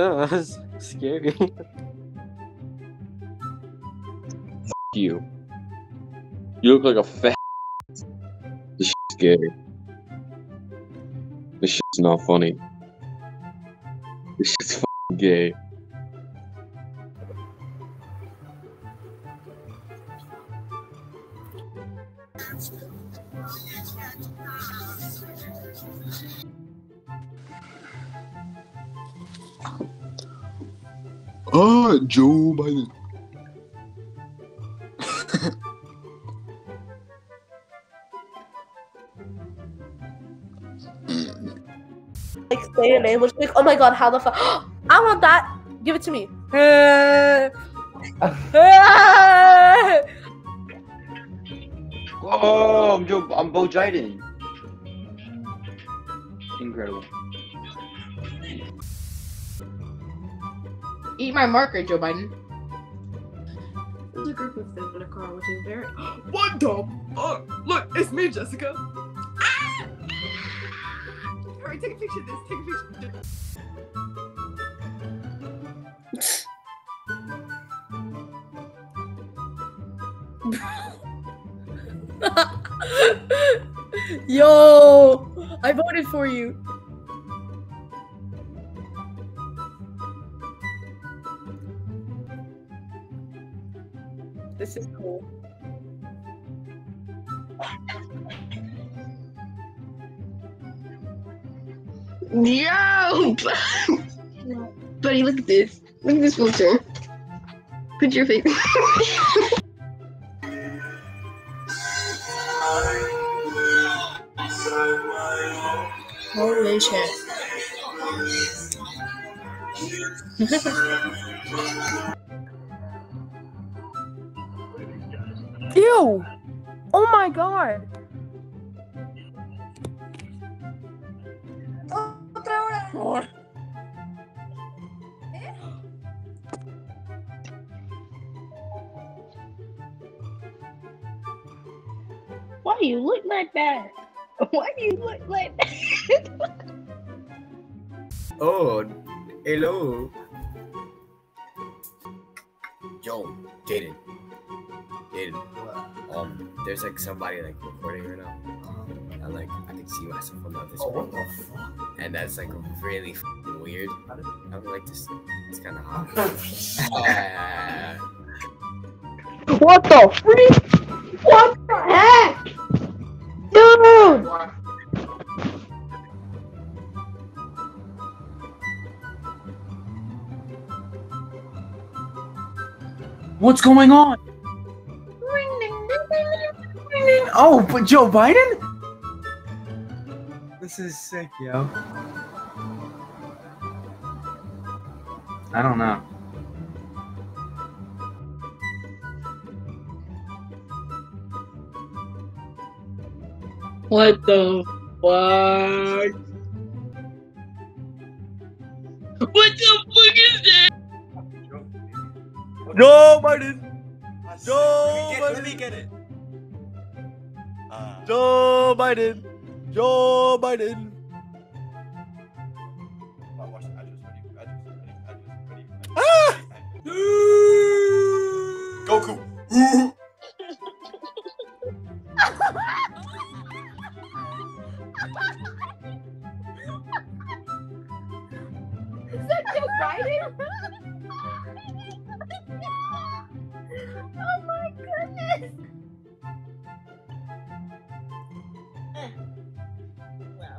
Oh, that's scary. you. You look like a fat. This shit's scary. This shit's not funny. This shit's gay. Ah, Joe Biden. like say a name, which like, oh my god, how the fuck? I want that. Give it to me. Oh, I'm Joe. I'm Bo Jaden. Incredible. Eat my marker, Joe Biden. There's a group of them in a car, which is very. What the? Oh, look, it's me, Jessica. Ah! Hurry, take a picture of this. Take a picture. of this. Yo, I voted for you. This is cool. Yo! Buddy, look at this. Look at this filter. Put your face. Holy shit. Ew! Oh my god! Why do you look like that? Why do you look like that? Oh, hello. Yo, Jaden. Jaden. There's like somebody like recording right now. Um, and like I can see myself on the other screen. And that's like really f***ing weird. I'm like this. It's kind of hot. What the freak? What the heck? Dude! What's going on? Oh, but Joe Biden? This is sick, yo. I don't know. What the fuck? What the fuck is that? Joe Biden! Joe Let me get it. Joe Biden! Joe Biden! Ah! Goku.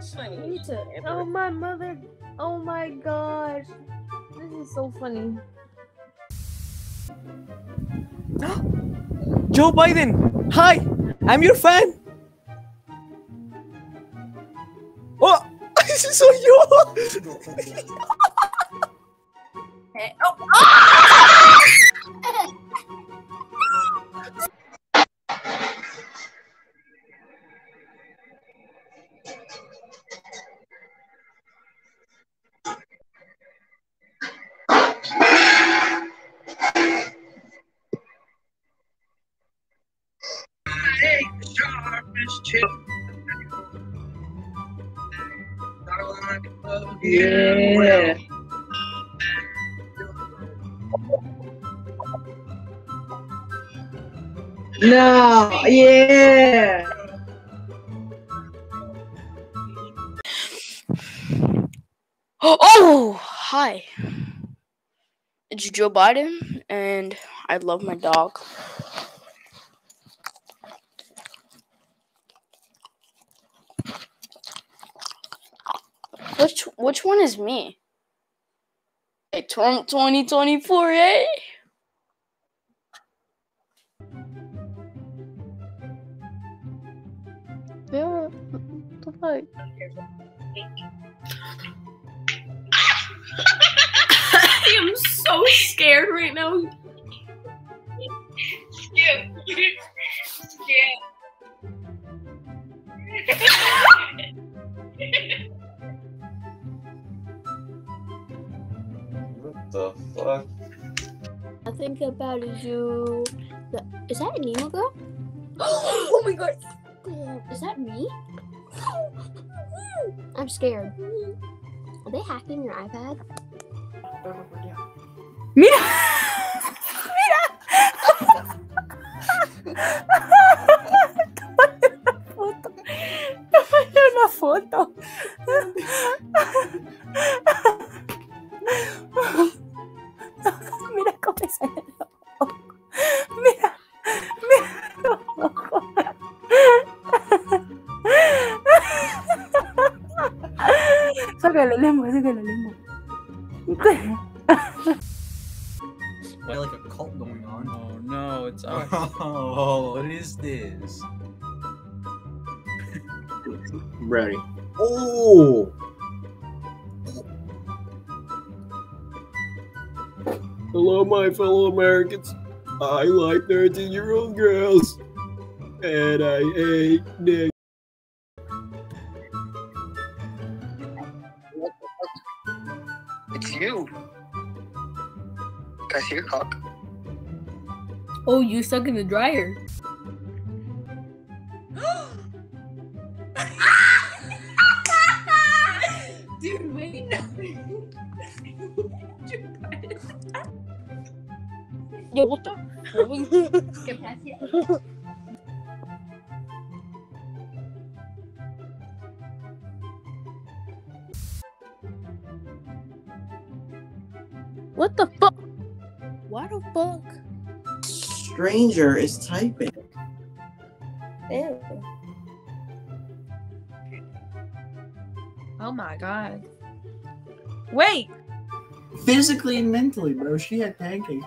Me too. Oh my mother! Oh my gosh! This is so funny. Joe Biden! Hi! I'm your fan! Oh! This is so you! Oh, ah! yeah. No, yeah. Oh, hi. It's Joe Biden, and I love my dog. Which which one is me? Hey, Trump 2024, eh? Yeah, what the fuck? I am so scared right now. What the fuck? I think about you. Is that an emo girl? oh my god. Is that me? I'm scared. Are they hacking your iPad? Mira. Mira! foto. Tómale una foto. Why like a cult going on? Oh no, it's us. Oh, what is this? Ready. Oh, Hello, my fellow Americans. I like 13 year old girls. And I hate Nick. It's you. I see your cock. Oh, you stuck in the dryer. Dude, wait. Yo, what the? Stranger is typing. Ew. Oh my god. Wait. Physically and mentally, bro. She had pancakes.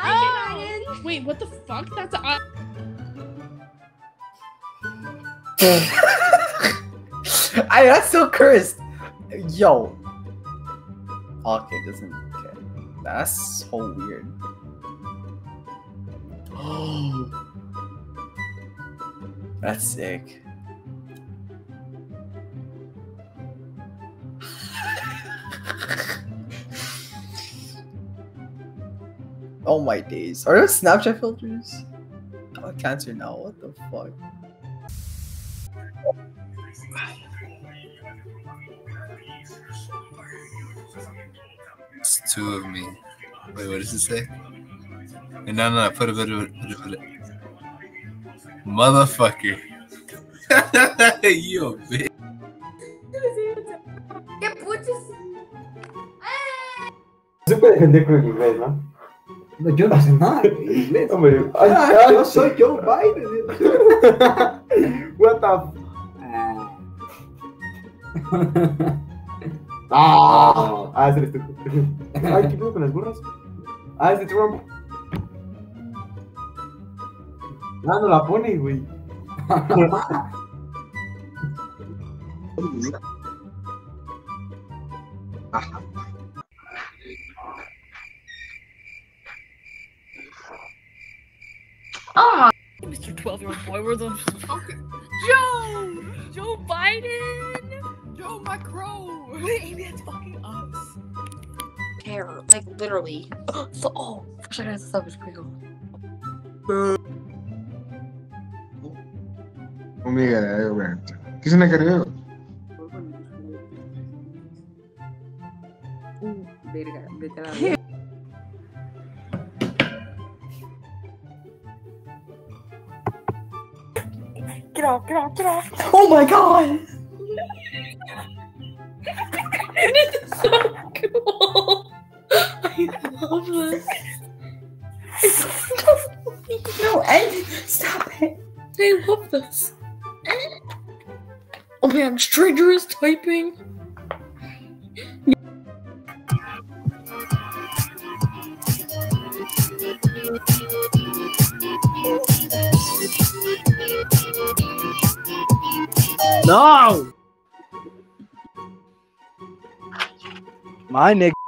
hi, Biden. Wait, what the fuck? That's a. I that's so cursed. Yo. Okay, doesn't okay. That's so weird. Oh. That's sick. oh my days. Are those Snapchat filters? Oh, cancer now. What the fuck? It's two of me. Wait, what does it say? Wait, no, no, no, put it, put it, put it, put it. Motherfucker. you a bitch. ¿Qué puches? Se puede defender con el inglés, ¿no? No, yo no sé nada de inglés. Hombre, ay, Ah, ay, yo soy Joe Biden. What the f- Ah, ah, ese eres tú. Ay, ¿qué pedo con las burras? Ah, es de Trump. Ah, no la pone, güey. Oh Mr. 12 year old boy, where the fuck? Joe! Joe Biden! Joe Macron! Wait, that's fucking us. Hair, like literally. so, oh, for a second I thought that was real. Omega, güey. ¿Qué se me cargó? Verga, vete a la Get off, get off, get off. Oh my god! this is so cool. I love this. It's so funny. No, Ed, stop it. I love this. Oh man, Stranger is typing. No! My nigga.